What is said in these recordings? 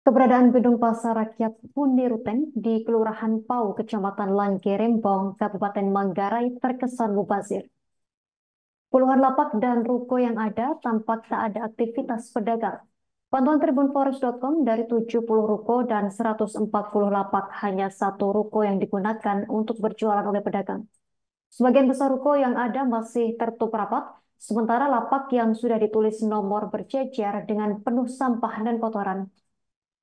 Keberadaan gedung pasar rakyat Puniruteng di Kelurahan Pau, Kecamatan Langgerembong, Kabupaten Manggarai terkesan mubazir. Puluhan lapak dan ruko yang ada tampak tak ada aktivitas pedagang. Pantauan tribunforest.com dari 70 ruko dan 140 lapak hanya satu ruko yang digunakan untuk berjualan oleh pedagang. Sebagian besar ruko yang ada masih tertutup rapat, sementara lapak yang sudah ditulis nomor berjejer dengan penuh sampah dan kotoran.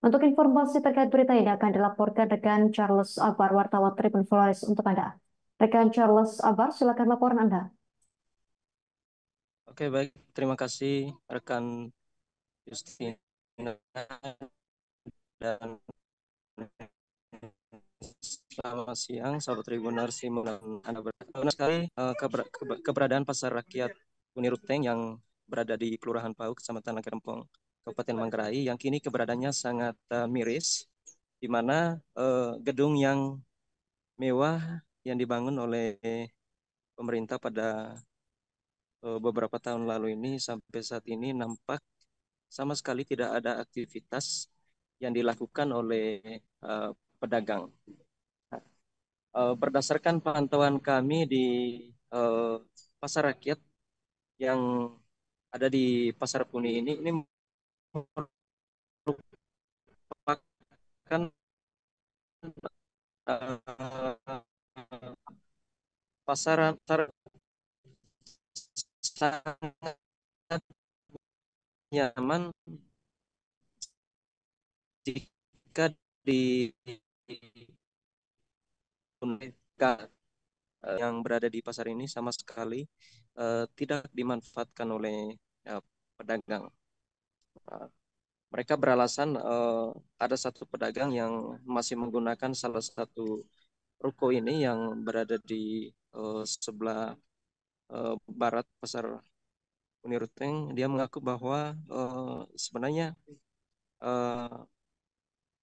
Untuk informasi terkait berita ini akan dilaporkan rekan Charles Abar, wartawan Tribun Flores untuk Anda. Rekan Charles Abar, silakan laporan Anda. Oke, baik. Terima kasih rekan Justina dan selamat siang sahabat Tribuners Anda benar sekali uh, keberadaan pasar rakyat Uniruteng yang berada di Kelurahan Pau, Kecamatan Langkerempong, Kabupaten Manggarai yang kini keberadaannya sangat uh, miris, di mana uh, gedung yang mewah yang dibangun oleh pemerintah pada uh, beberapa tahun lalu ini sampai saat ini nampak sama sekali tidak ada aktivitas yang dilakukan oleh uh, pedagang. Uh, berdasarkan pantauan kami di uh, pasar rakyat yang ada di pasar Puni ini, ini merupakan uh, pasaran sangat nyaman jika di yang berada di pasar ini sama sekali uh, tidak dimanfaatkan oleh uh, pedagang mereka beralasan uh, ada satu pedagang yang masih menggunakan salah satu ruko ini yang berada di uh, sebelah uh, barat pasar Uniruteng. Dia mengaku bahwa uh, sebenarnya uh,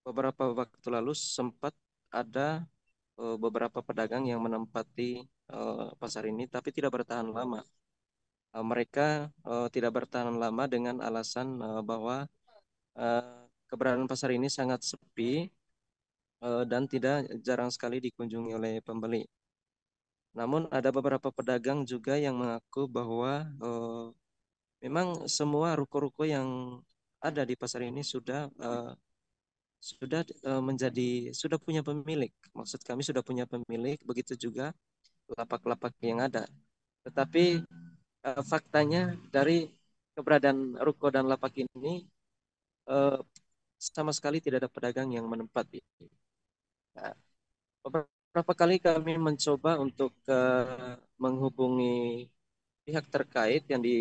beberapa waktu lalu sempat ada uh, beberapa pedagang yang menempati uh, pasar ini, tapi tidak bertahan lama. Uh, mereka uh, tidak bertahan lama dengan alasan uh, bahwa uh, keberadaan pasar ini sangat sepi uh, dan tidak jarang sekali dikunjungi oleh pembeli. Namun ada beberapa pedagang juga yang mengaku bahwa uh, memang semua ruko-ruko yang ada di pasar ini sudah uh, sudah uh, menjadi sudah punya pemilik. Maksud kami sudah punya pemilik, begitu juga lapak-lapak yang ada. Tetapi uh, faktanya dari keberadaan ruko dan lapak ini uh, sama sekali tidak ada pedagang yang menempati. Nah, beberapa kali kami mencoba untuk uh, menghubungi pihak terkait yang di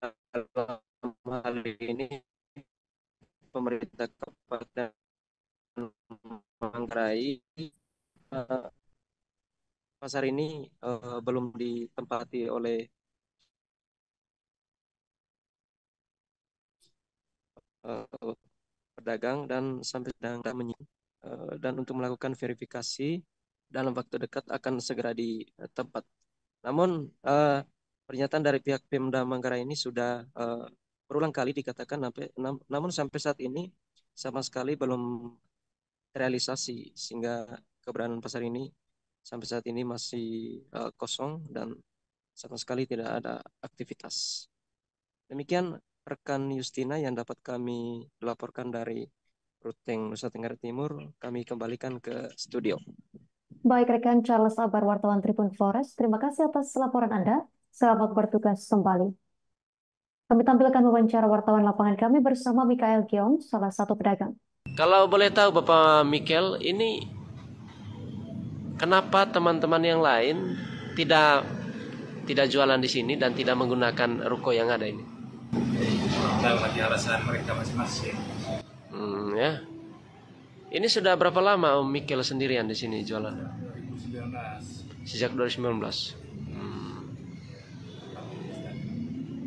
dalam hal ini pemerintah Kabupaten Manggarai pasar ini uh, belum ditempati oleh uh, pedagang dan sampai sedang uh, dan untuk melakukan verifikasi dalam waktu dekat akan segera di tempat. Namun uh, pernyataan dari pihak Pemda Manggarai ini sudah uh, berulang kali dikatakan sampai nam, namun sampai saat ini sama sekali belum realisasi sehingga keberadaan pasar ini sampai saat ini masih uh, kosong dan sama sekali tidak ada aktivitas. Demikian rekan Justina yang dapat kami laporkan dari Ruteng Nusa Tenggara Timur, kami kembalikan ke studio. Baik rekan Charles Abar, wartawan Tribun Flores, terima kasih atas laporan Anda. Selamat bertugas kembali. Kami tampilkan wawancara wartawan lapangan kami bersama Mikael Giong, salah satu pedagang. Kalau boleh tahu Bapak Mikael, ini kenapa teman-teman yang lain tidak tidak jualan di sini dan tidak menggunakan ruko yang ada ini? lagi alasan mereka masing-masing. Hmm, ya. Ini sudah berapa lama Om Mikel sendirian di sini jualan? 2019. Sejak 2019. Hmm.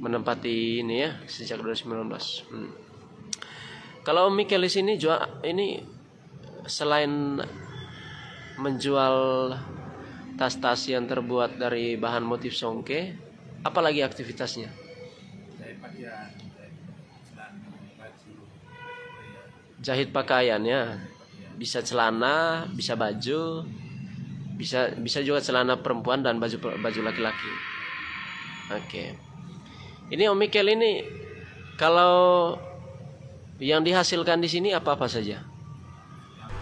Menempati ini ya sejak 2019. Hmm. Kalau Om Mikel di sini jual ini selain menjual tas-tas yang terbuat dari bahan motif songke, apalagi aktivitasnya? jahit pakaiannya bisa celana bisa baju bisa bisa juga celana perempuan dan baju baju laki-laki. Oke. Ini Om Mikel ini kalau yang dihasilkan di sini apa-apa saja